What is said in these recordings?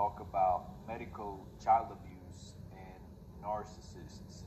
talk about medical child abuse and narcissists.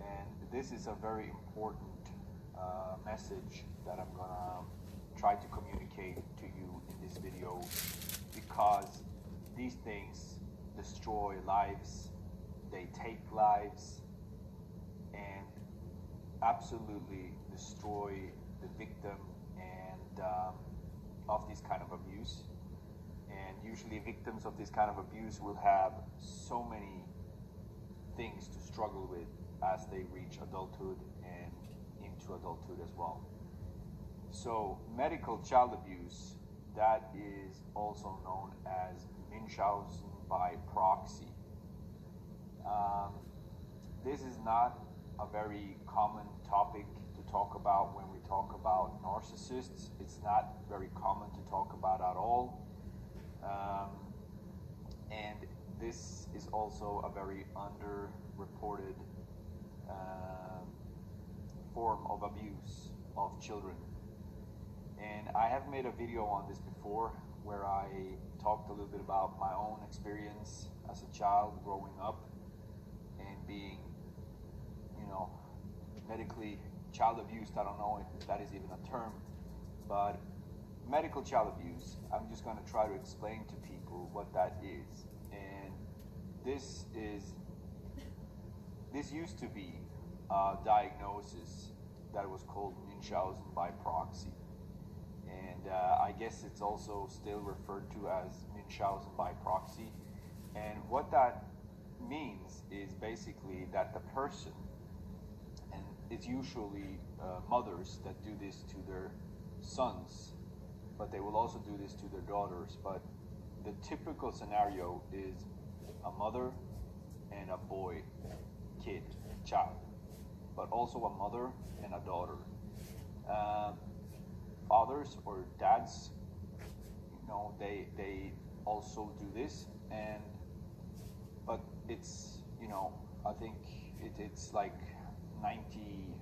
And this is a very important uh, message that I'm gonna try to communicate to you in this video because these things destroy lives, they take lives, and absolutely destroy the victim and um, of this kind of abuse. Usually, victims of this kind of abuse will have so many things to struggle with as they reach adulthood and into adulthood as well. So, medical child abuse, that is also known as Munchausen by proxy. Um, this is not a very common topic to talk about when we talk about narcissists. It's not very common to talk about at all. Um, and this is also a very underreported uh, form of abuse of children. And I have made a video on this before where I talked a little bit about my own experience as a child growing up and being, you know, medically child abused. I don't know if that is even a term, but medical child abuse, I'm just going to try to explain to people what that is. And this is, this used to be a diagnosis that was called Munchausen by proxy. And uh, I guess it's also still referred to as Munchausen by proxy. And what that means is basically that the person, and it's usually uh, mothers that do this to their sons, but they will also do this to their daughters. But the typical scenario is a mother and a boy, kid, child, but also a mother and a daughter. Uh, fathers or dads, you know, they they also do this, and but it's you know, I think it, it's like 90,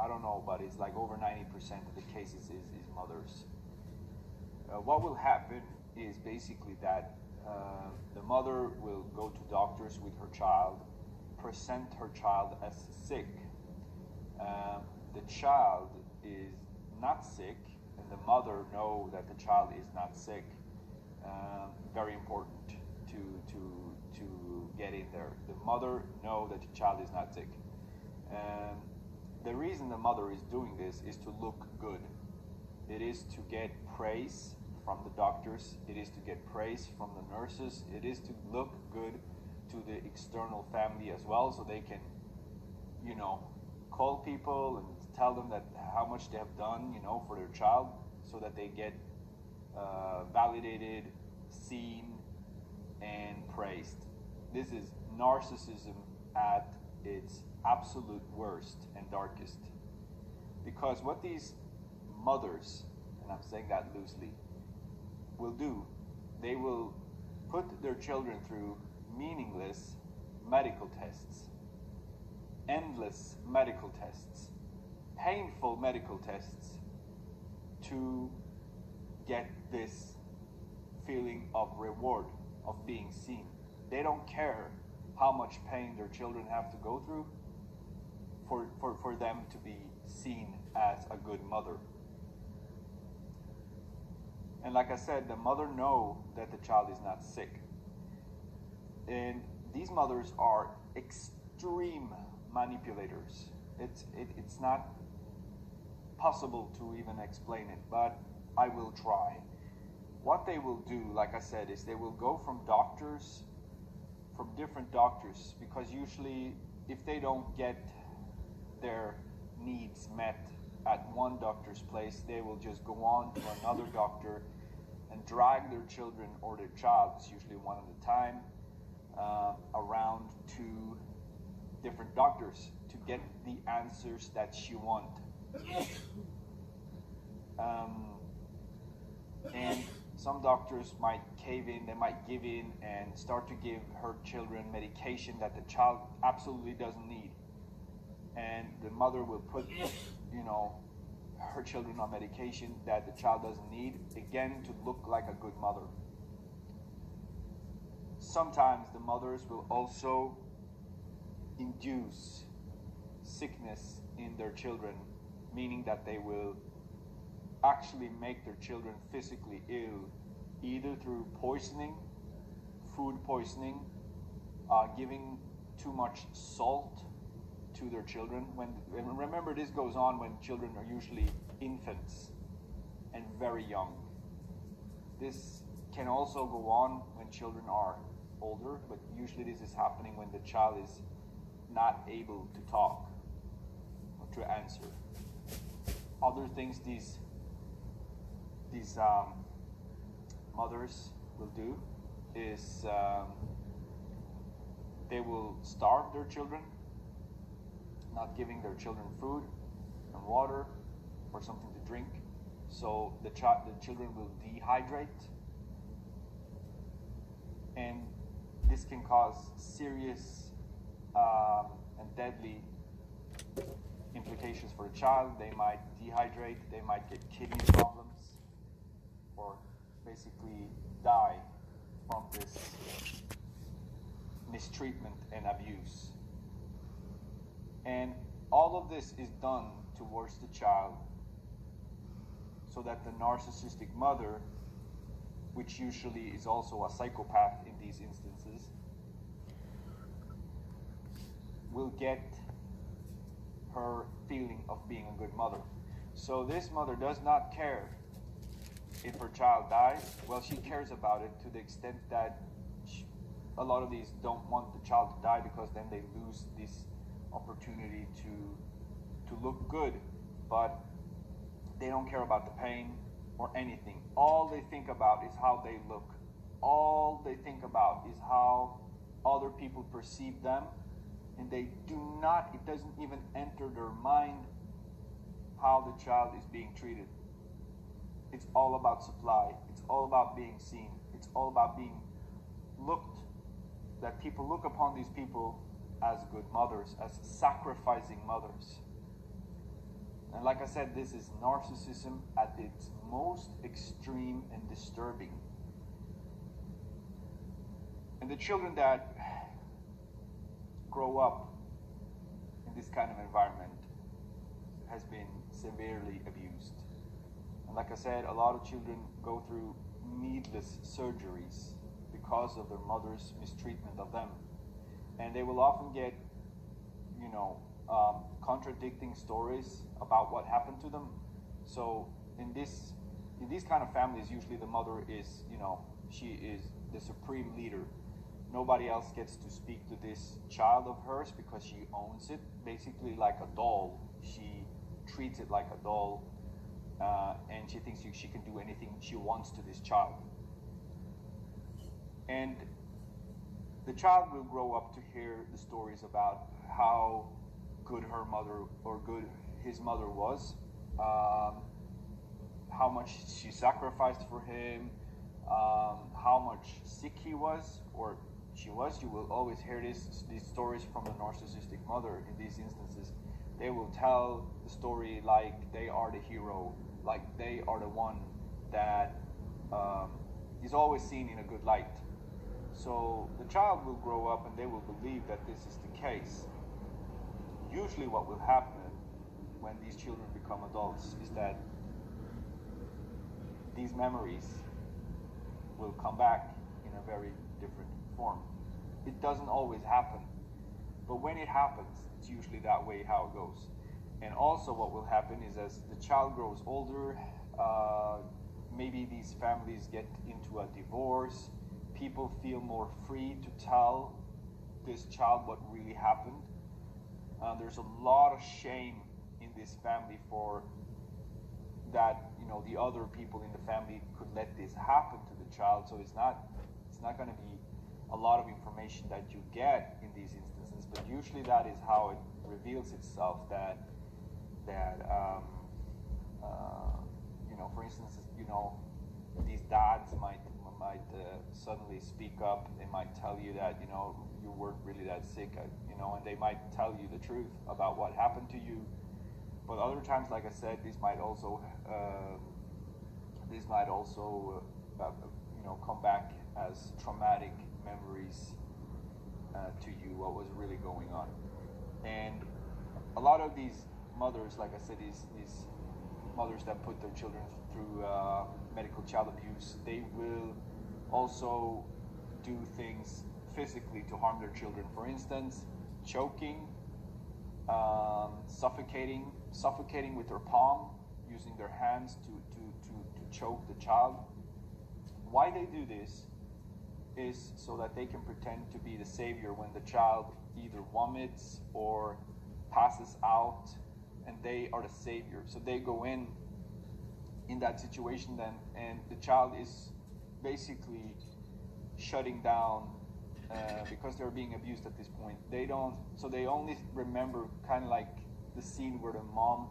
I don't know, but it's like over 90% of the cases is, is mothers. Uh, what will happen is basically that uh, the mother will go to doctors with her child, present her child as sick. Uh, the child is not sick, and the mother know that the child is not sick. Um, very important to to to get in there. The mother know that the child is not sick. And the reason the mother is doing this is to look good. It is to get praise from the doctors. It is to get praise from the nurses. It is to look good to the external family as well, so they can, you know, call people and tell them that how much they have done, you know, for their child, so that they get uh, validated, seen, and praised. This is narcissism at its absolute worst and darkest. Because what these mothers, and I'm saying that loosely, will do, they will put their children through meaningless medical tests, endless medical tests, painful medical tests to get this feeling of reward, of being seen. They don't care how much pain their children have to go through for, for, for them to be seen as a good mother. And like I said, the mother know that the child is not sick. And these mothers are extreme manipulators. It's, it, it's not possible to even explain it, but I will try. What they will do, like I said, is they will go from doctors, from different doctors, because usually if they don't get their needs met at one doctor's place, they will just go on to another doctor and drag their children or their child, it's usually one at a time, uh, around to different doctors to get the answers that she want. Um, and some doctors might cave in, they might give in and start to give her children medication that the child absolutely doesn't need. And the mother will put, you know, her children on medication that the child doesn't need, again, to look like a good mother. sometimes the mothers will also induce sickness in their children, meaning that they will actually make their children physically ill, either through poisoning, food poisoning, uh, giving too much salt to their children. When remember, this goes on when children are usually infants and very young. This can also go on when children are older, but usually this is happening when the child is not able to talk or to answer. Other things these these um, mothers will do is um, they will starve their children, not giving their children food and water or something to drink. So the, child, the children will dehydrate. And this can cause serious um, and deadly implications for the child. They might dehydrate, they might get kidney problems, or basically die from this mistreatment and abuse. And all of this is done towards the child so that the narcissistic mother, which usually is also a psychopath in these instances, will get her feeling of being a good mother. So this mother does not care if her child dies. Well, she cares about it to the extent that she, a lot of these don't want the child to die because then they lose this opportunity to to look good, but they don't care about the pain or anything. All they think about is how they look. All they think about is how other people perceive them and they do not, it doesn't even enter their mind how the child is being treated. It's all about supply, it's all about being seen, it's all about being looked, that people look upon these people as good mothers, as sacrificing mothers. And like I said, this is narcissism at its most extreme and disturbing. And the children that grow up in this kind of environment has been severely abused. And like I said, a lot of children go through needless surgeries because of their mother's mistreatment of them. And they will often get, you know, um, contradicting stories about what happened to them. So in this, in these kind of families, usually the mother is, you know, she is the supreme leader nobody else gets to speak to this child of hers because she owns it basically like a doll. She treats it like a doll, uh, and she thinks she can do anything she wants to this child. And the child will grow up to hear the stories about how good her mother or good his mother was, um, how much she sacrificed for him, um, how much sick he was, or she was, you will always hear this, these stories from the narcissistic mother in these instances. They will tell the story like they are the hero, like they are the one that um, is always seen in a good light. So the child will grow up and they will believe that this is the case. Usually, what will happen when these children become adults is that these memories will come back in a very different form. It doesn't always happen. But when it happens, it's usually that way how it goes. And also, what will happen is as the child grows older, uh, maybe these families get into a divorce, people feel more free to tell this child what really happened. Uh, there's a lot of shame in this family for that you know the other people in the family could let this happen to the child so it's not it's not going to be a lot of information that you get in these instances, but usually that is how it reveals itself. That that um, uh, you know, for instance, you know, these dads might might uh, suddenly speak up. They might tell you that you know you weren't really that sick, uh, you know, and they might tell you the truth about what happened to you. But other times, like I said, these might also uh, these might also uh, uh, you know come back as traumatic memories uh, to you what was really going on. And a lot of these mothers, like I said, these, these mothers that put their children through uh, medical child abuse, they will also do things physically to harm their children. For instance, choking, um, suffocating, suffocating with their palm, using their hands to, to, to, to choke the child. Why they do this is so that they can pretend to be the savior when the child either vomits or passes out and they are the savior. So they go in in that situation then and the child is basically shutting down uh, because they're being abused at this point. They don't, so they only remember kind of like the scene where the mom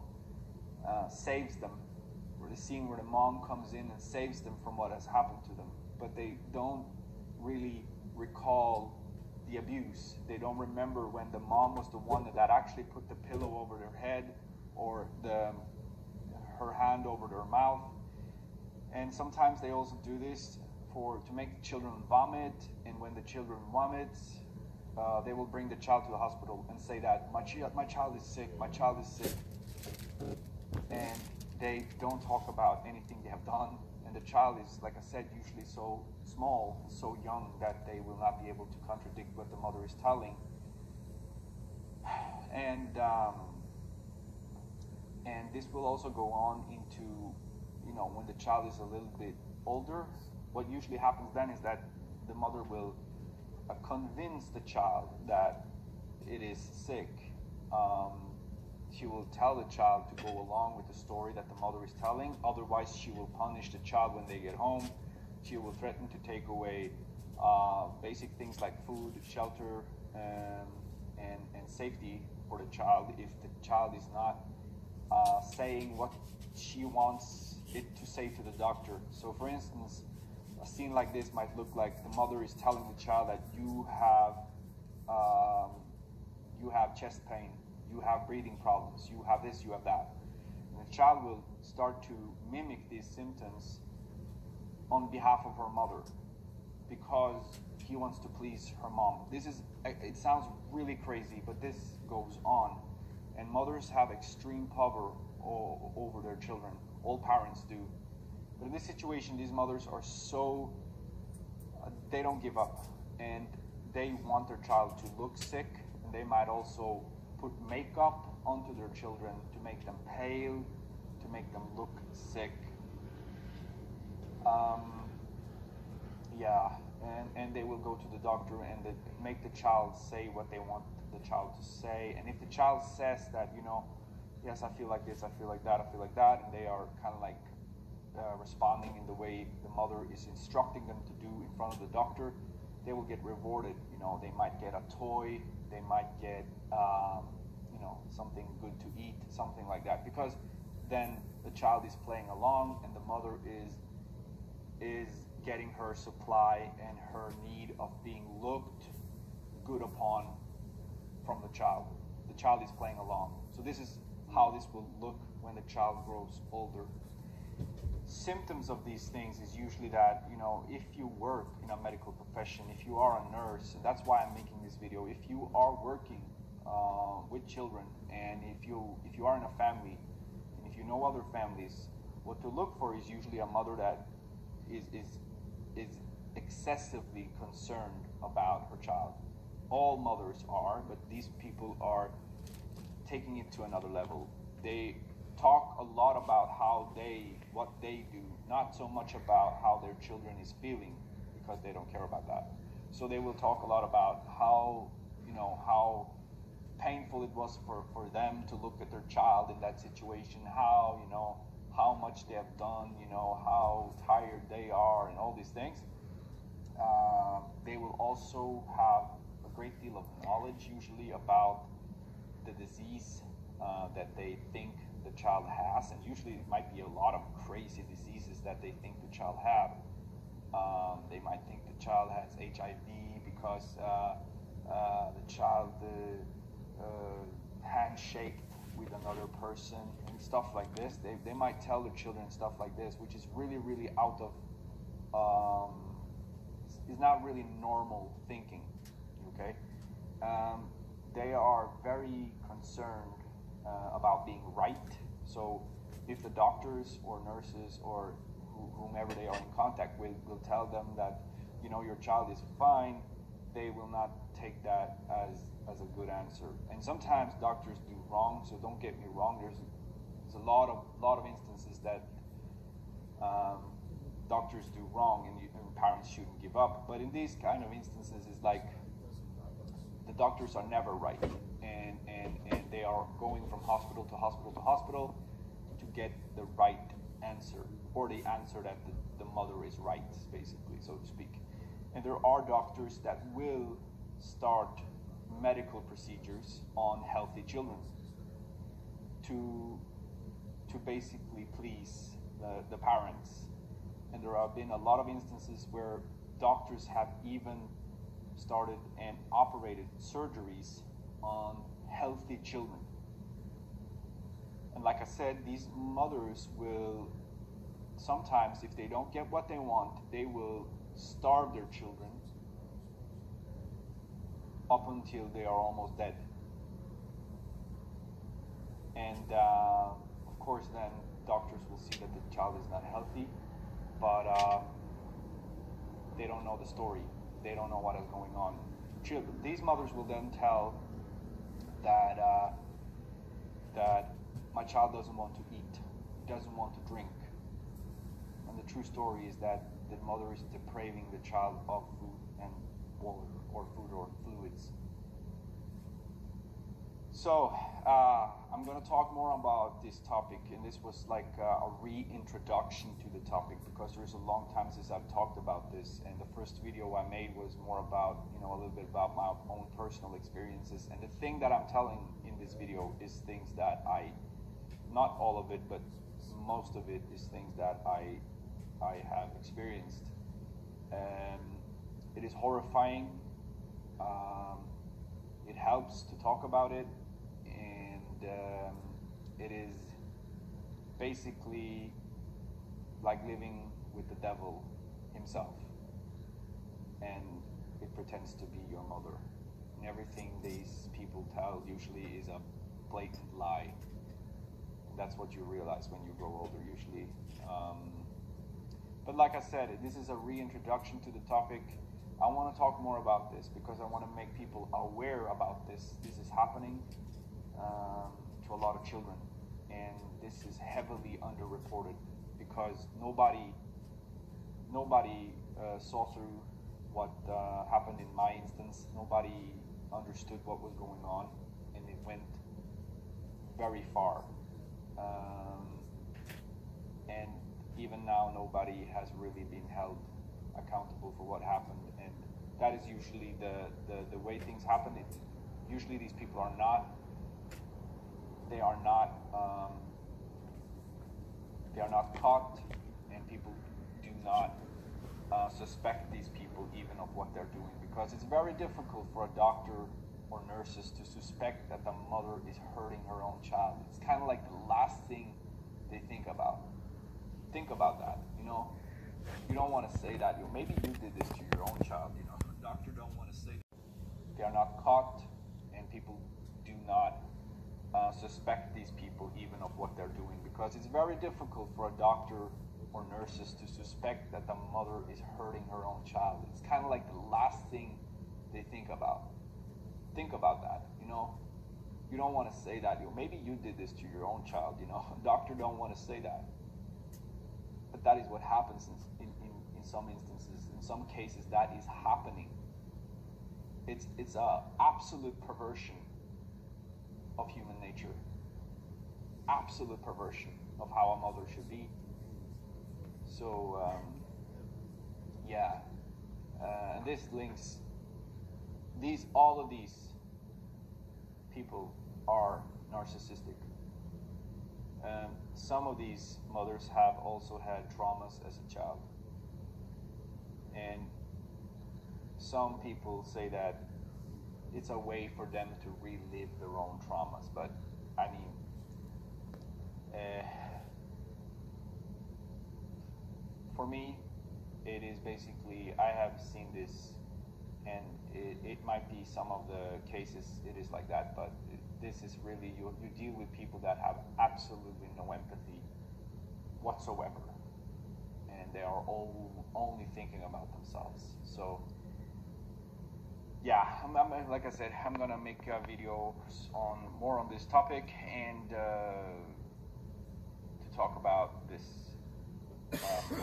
uh, saves them, or the scene where the mom comes in and saves them from what has happened to them. But they don't really recall the abuse. They don't remember when the mom was the one that actually put the pillow over their head or the her hand over their mouth. And sometimes they also do this for to make the children vomit, and when the children vomit, uh, they will bring the child to the hospital and say that my, chi- my child is sick, my child is sick, and they don't talk about anything they have done. And the child is, like I said, usually so small, so young that they will not be able to contradict what the mother is telling. And um, and this will also go on into, you know, when the child is a little bit older. What usually happens then is that the mother will uh, convince the child that it is sick. Um, she will tell the child to go along with the story that the mother is telling. Otherwise, she will punish the child when they get home. She will threaten to take away uh, basic things like food, shelter, um, and, and safety for the child if the child is not uh, saying what she wants it to say to the doctor. So, for instance, a scene like this might look like the mother is telling the child that you have um, you have chest pain, you have breathing problems, you have this, you have that. And the child will start to mimic these symptoms on behalf of her mother because he wants to please her mom. This is it sounds really crazy, but this goes on. And mothers have extreme power over their children. All parents do. But in this situation, these mothers are so, uh, they don't give up. And they want their child to look sick. And they might also put makeup onto their children to make them pale, to make them look sick. Um, yeah, and, and they will go to the doctor and they make the child say what they want the child to say. And if the child says that, you know, yes, I feel like this, I feel like that, I feel like that, and they are kind of like uh, responding in the way the mother is instructing them to do in front of the doctor, they will get rewarded. You know, they might get a toy, they might get, um, you know, something good to eat, something like that, because then the child is playing along and the mother is is getting her supply and her need of being looked good upon from the child. The child is playing along. So this is how this will look when the child grows older. Symptoms of these things is usually that, you know, if you work in a medical profession, if you are a nurse, that's why I'm making this video, if you are working uh, with children and if you if you are in a family and if you know other families, what to look for is usually a mother that is is is excessively concerned about her child. All mothers are, but these people are taking it to another level. They talk a lot about how they what they do, not so much about how their children is feeling because they don't care about that. So they will talk a lot about how, you know, how painful it was for, for them to look at their child in that situation, how, you know, how much they have done, you know, how tired they are, and all these things. Uh, they will also have a great deal of knowledge, usually, about the disease uh, that they think the child has, and usually it might be a lot of crazy diseases that they think the child have. Um, they might think the child has HIV because uh, uh, the child uh, uh, handshaked with another person and stuff like this. They, they might tell their children stuff like this, which is really, really out of um, is not really normal thinking. Okay, um, they are very concerned uh, about being right. So if the doctors or nurses or whomever they are in contact with will tell them that you know your child is fine, they will not take that as as a good answer. And sometimes doctors do wrong, so don't get me wrong. There's there's a lot of lot of instances that um, doctors do wrong, and, you, and parents shouldn't give up. But in these kind of instances, it's like the doctors are never right, and and and they are going from hospital to hospital to hospital to get the right answer or the answer that the, the mother is right, basically, so to speak. And there are doctors that will start medical procedures on healthy children to to basically please the, the parents. And there have been a lot of instances where doctors have even started and operated surgeries on healthy children. And like I said, these mothers will sometimes, if they don't get what they want, they will starve their children up until they are almost dead. And uh, of course, then doctors will see that the child is not healthy, but uh, they don't know the story. They don't know what is going on. These mothers will then tell that uh, that my child doesn't want to eat, doesn't want to drink, and the true story is that the mother is depriving the child of food and water or food or fluids. So, uh, I'm going to talk more about this topic, and this was like uh, a reintroduction to the topic because there's a long time since I've talked about this, and the first video I made was more about, you know, a little bit about my own personal experiences. And the thing that I'm telling in this video is things that I, not all of it, but most of it is things that I, I have experienced. Um, it is horrifying. Um, it helps to talk about it, it is basically like living with the devil himself. And it pretends to be your mother. And everything these people tell usually is a blatant lie. That's what you realize when you grow older, usually. Um, but like I said, this is a reintroduction to the topic. I want to talk more about this because I want to make people aware about this. This is happening um, to a lot of children, and this is heavily underreported because nobody nobody uh, saw through what uh, happened in my instance. Nobody understood what was going on, and it went very far. Um, and even now, nobody has really been held accountable for what happened, and that is usually the, the, the way things happen. It, usually, these people are not they are not um, they are not caught, and people do not uh, suspect these people even of what they're doing because it's very difficult for a doctor or nurses to suspect that the mother is hurting her own child. It's kind of like the last thing they think about. Think about that, you know. You don't want to say that. You maybe you did this to your own child. You know, a doctor don't want to say that. they are not caught, and people do not uh, suspect these people even of what they're doing because it's very difficult for a doctor or nurses to suspect that the mother is hurting her own child. It's kind of like the last thing they think about. Think about that, you know. You don't want to say that. You know, maybe you did this to your own child. You know, a doctor don't want to say that, but that is what happens in, in, in some instances. In some cases, that is happening. It's it's a absolute perversion of human nature. Absolute perversion of how a mother should be. So, um, yeah, uh, and this links these all of these people are narcissistic. Um, some of these mothers have also had traumas as a child, and some people say that it's a way for them to relive their own traumas. But I mean, uh, for me, it is basically I have seen this, and it, it might be some of the cases it is like that, but this is really you you deal with people that have absolutely no empathy whatsoever, and they are all only thinking about themselves. So yeah, I'm, I'm, like I said, I'm gonna make uh, videos on more on this topic and uh, to talk about this uh,